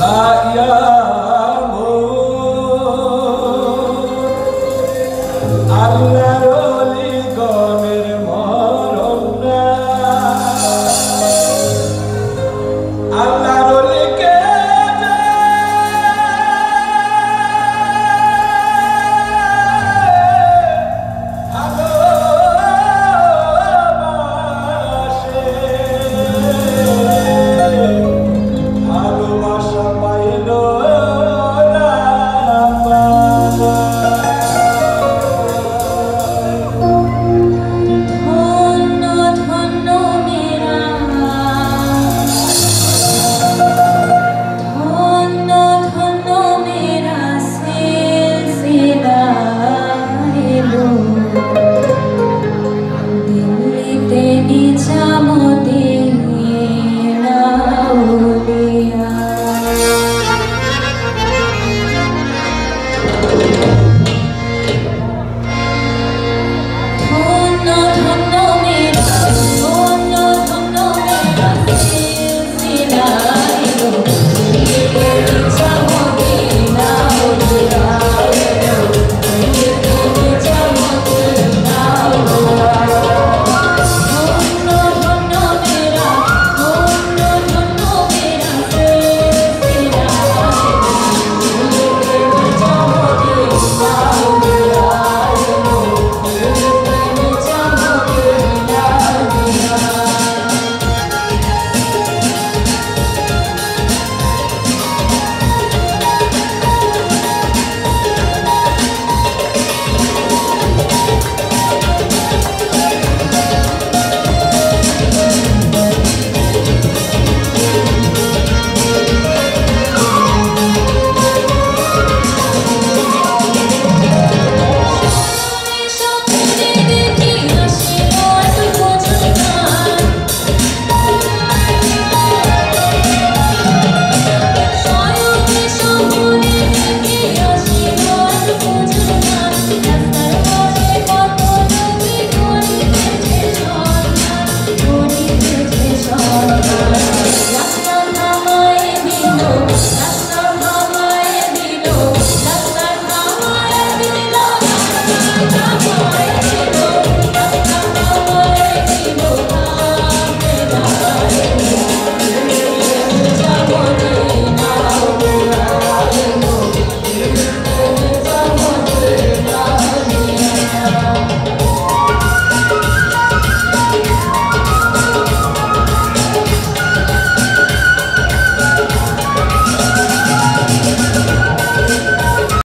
Allah